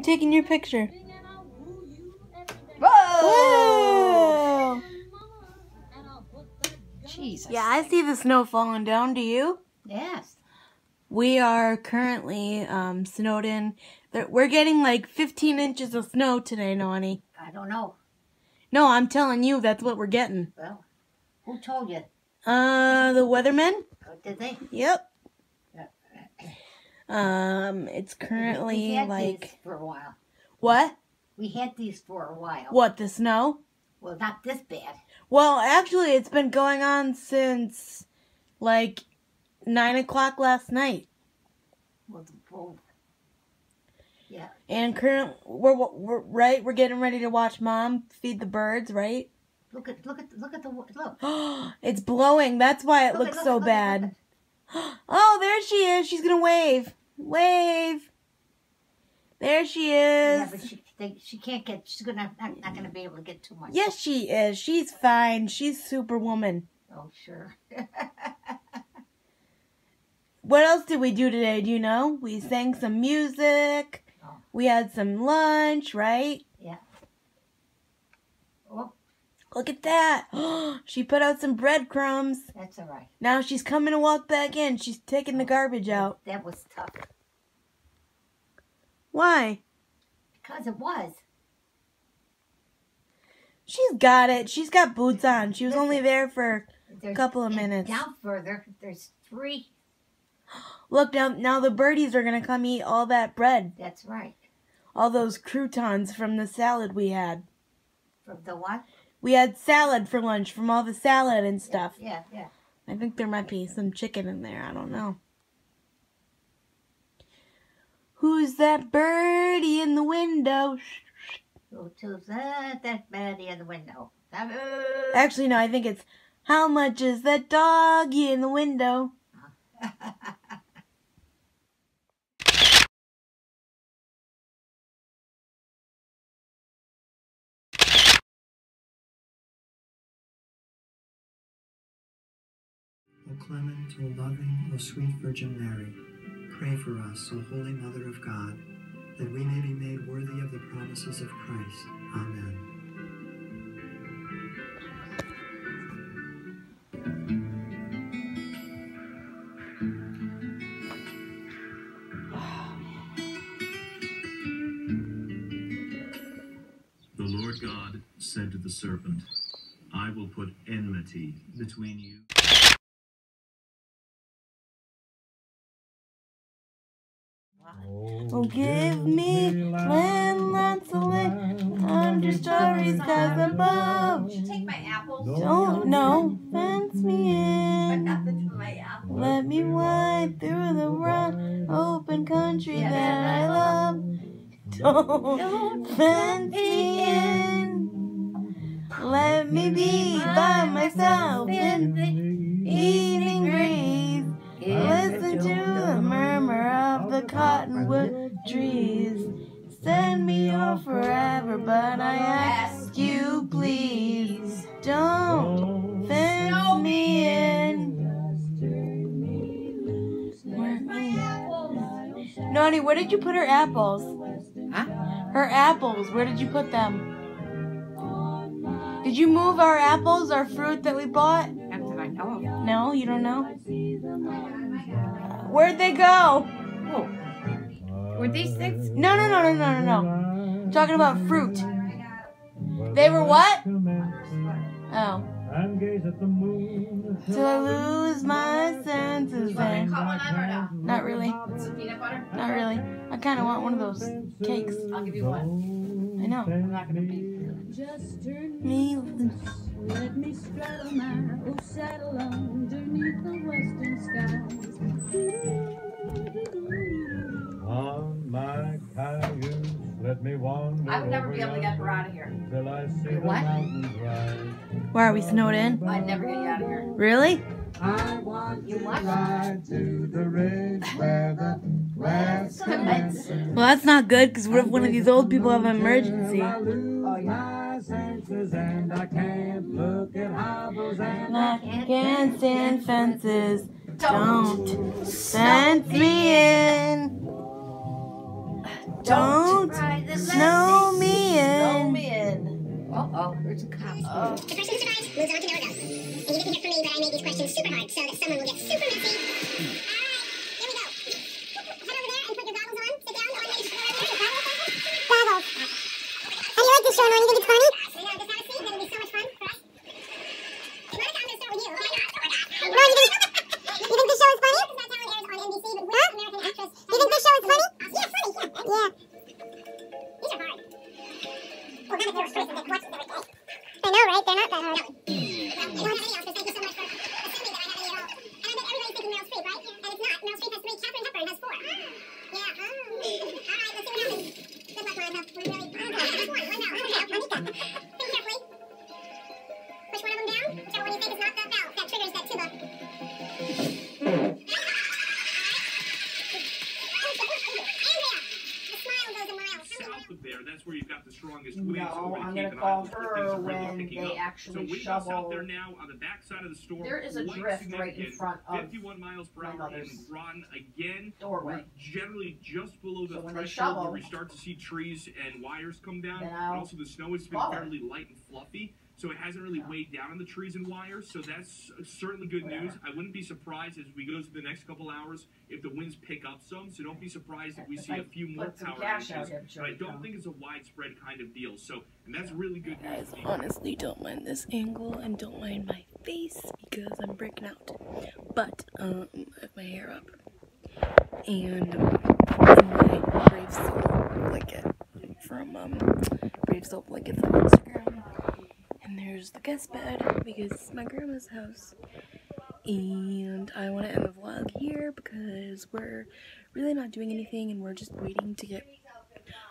I'm taking your picture. Whoa! Whoa! Jesus. Yeah, I see the snow falling down. Do you? Yes. We are currently um, snowed in. We're getting like 15 inches of snow today, Noni. I don't know. No, I'm telling you, that's what we're getting. Well, who told you? Uh, the weathermen? Oh, Did they? Yep. Um, it's we currently had like these for a while. what? We had these for a while. What the snow? Well, not this bad. Well, actually, it's been going on since like nine o'clock last night, Well, the bull. Yeah. and current we're, we're right. We're getting ready to watch Mom feed the birds. Right? Look at look at look at the look. it's blowing. That's why it Look looks at- so look bad. look Oh, there she is. She's gonna wave. Wave. There she at- Yeah, is. but she they, she can't get. She's gonna not, not gonna be able to get too much. Yes, she is. She's fine. She's superwoman. Oh sure. What else did we do today? Do you know? We sang some music. Oh. We had some lunch, right? oh, Look at that. she put out some breadcrumbs. that's all right. Now she's coming to walk back in. She's taking the garbage out. That was tough Why? because it was. She's got it. She's got boots on. She was only there for There's, Couple of minutes. Down further, there's three. Look now now the birdies are gonna come eat all that bread. That's right. All those croutons from the salad we had. From the what? We had salad for lunch from all the salad and stuff. Yeah, yeah. I think there might be some chicken in there. I don't know. Who's that birdie in the window? To that that birdie in the window. Actually, no, I think it's how much is that doggy in the window? clement, O loving, O sweet Virgin Mary, pray for us, O Holy Mother of God, that we may be made worthy of the promises of Christ. Amen. The Lord God said to the serpent, I will put enmity between you. Oh, oh, give me land lots of land under starry skies above. Take my apples. Don't know, fence me in. Nothing to my apple. Let me wipe through the round open country Yeah, that I love. Don't fence me in. Let me be by myself in the cottonwood trees. Send me off forever, but I ask you, please, don't fence me in. Noni, where did you put her apples? Huh? Her apples, where did you put them? Did you move our apples, our fruit that we bought? Not that I know. No, you don't know? Where'd they go? Oh. Were these things? No, no, no, no, no, no, no. I'm talking about fruit. They were what? Oh. and gaze at the moon. Till I lose my senses then. to cut one on or no? Not really. Some peanut butter? Not really. I kind of want one of those cakes. I'll give you one. I know. I'm not gonna be. Just turn Me loose. Let me straddle my old saddle underneath the western skies. On my cayuse, let me wander. I would never be able to get her out of here. Till I see the What? mountains rise. Why are we snowed in? I'd never get you out of here. Really? I want You to what? ride to the ridge where the west commences. Well, that's not good because what if one of these old people have an emergency? I Oh, yeah. and I can't look at harbors and I can't stand fences. Don't fence me in. Don't Right, then let's snow me in. me in. Uh oh, there's a cop. Oh. The person who survives moves on to Noah Goes. And you didn't hear from me, but I made these questions super hard so that someone will get super messy. Alright, here we go. Head over there and put your goggles on. Sit down. Oh, I made you goggles. How do you like this show, Norman? You think it's funny? South of there, that's where you've got the strongest No, winds. we're I'm an eye call her things really when they actually so shovel- out there now on the backside of the storm. There is a drift right in front of 51 miles per my hour in mother's Groton again. doorway. Generally just below the So when threshold where shovel, we start to see trees and wires come down. And also the snow has been fairly light and fluffy. So it hasn't really weighed down on the trees and wires, so that's certainly good news. I wouldn't be surprised as we go through the next couple hours if the winds pick up some. So don't be surprised if we If see I a few more power cash out outages. here, sure But I don't come. think it's a widespread kind of deal. So and that's really good news. Guys, honestly, don't mind this angle and don't mind my face because I'm breaking out. But um, I have my hair up and um, my Brave Soap blanket from um, Brave Soap blankets on Instagram. And there's the guest bed because it's my grandma's house. And I want to end the vlog here because we're really not doing anything and we're just waiting to get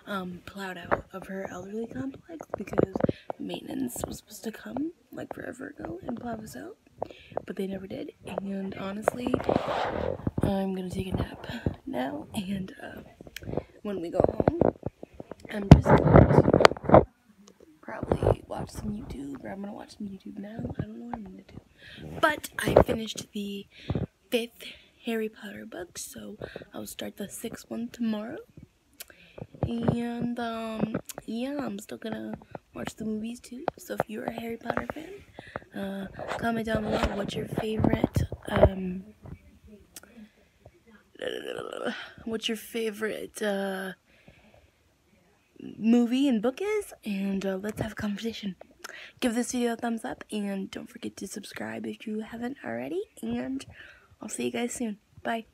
um, plowed out of her elderly complex because maintenance was supposed to come like forever ago and plow us out, but they never did. And honestly, I'm gonna take a nap now. And uh, when we go home, I'm just going to watch some YouTube, or I'm gonna watch some YouTube now. I don't know what I'm gonna do. But I finished the fifth Harry Potter book, so I'll start the sixth one tomorrow. And um, yeah, I'm still gonna watch the movies too. So if you're a Harry Potter fan, uh, comment down below what's your favorite um, what's your favorite uh, movie and book is, and uh, let's have a conversation. Give this video a thumbs up, and don't forget to subscribe if you haven't already. And I'll see you guys soon. Bye.